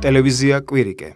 ტელევიზია კვირიკე.